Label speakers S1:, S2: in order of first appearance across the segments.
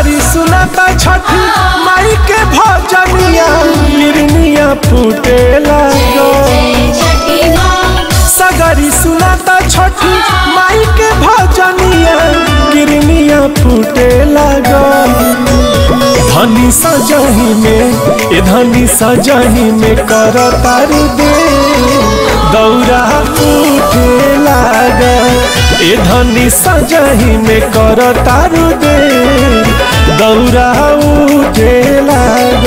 S1: सगरी सुनाता छठी माई के भजनिया, गिरनिया फूटे लगो। सगरी सुनाता छठी माई के भजनिया, गिरनिया फूटे लगो। धनी सजही में धनी सजही में कर तारू दे। दौरा उठे लाग ए धनी सजही में कर तारू दे। दौरा उठे लाग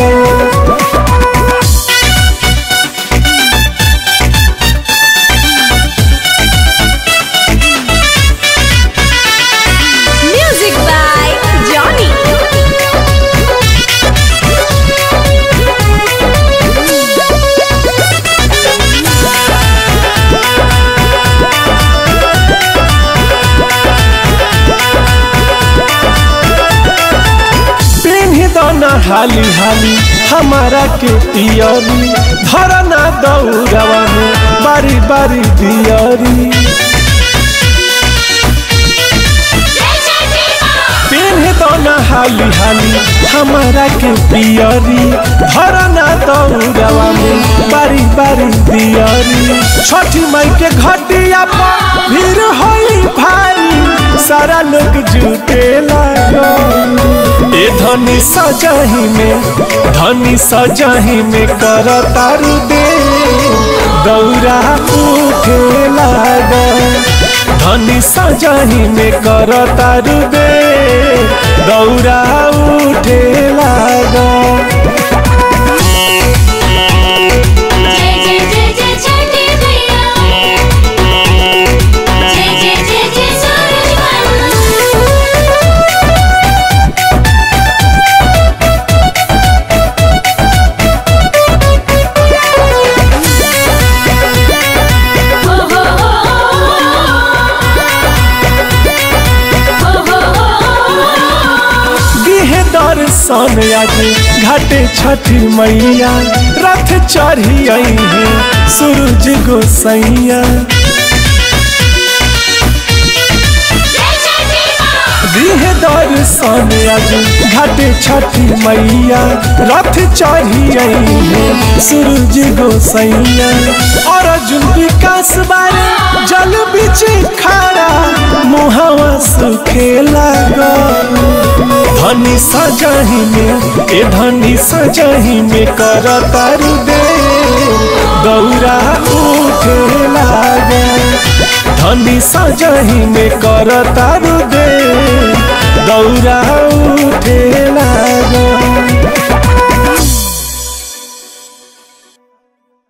S1: दना हाली हाली, हमारा के पियरी धरना दौड़वा में बारी बारी दियरी।
S2: माँ
S1: हाली हाली, हमारा के पियरी धरना दौड़वा में बारी बारी दियरी। छठी माई के घटिया पर भीड़ होई भारी, सारा लोग जुटे लागो। धनी सजाही में, धनी सजाही में कर तारू दे। दौरा उठे लाग धनी सजाही में कर तारू दे। दौरा उठे दर्शन आज घाटे छठी मैया, रथ चढ़ी है सूरज गोसैया। आज घाटे छठी मैया, रथ चढ़ी सूरज गोसैया। और अर्जुन विकास बारे, जल बीच खड़ा मुहावा सुखे लगा धनी सजाही में ए धनी सजाही में कर तारू दे। दौरा उठे लागे। धनी सजाही में कर तारू दे। दौरा